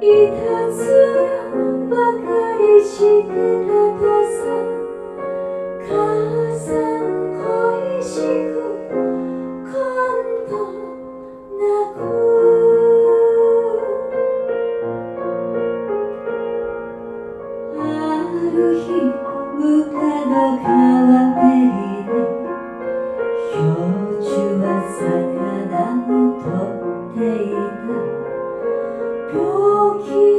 たずらばかりしてたとさ。母さん恋しく今度泣くある日無の川べりで氷柱は魚をとっていた。you.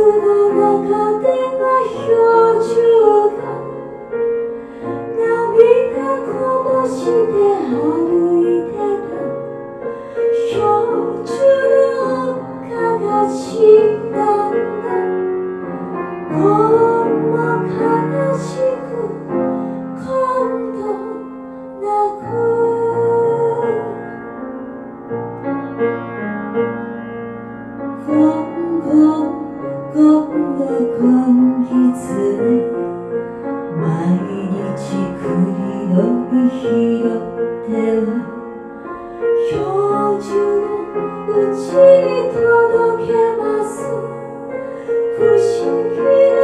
の中では表不思議な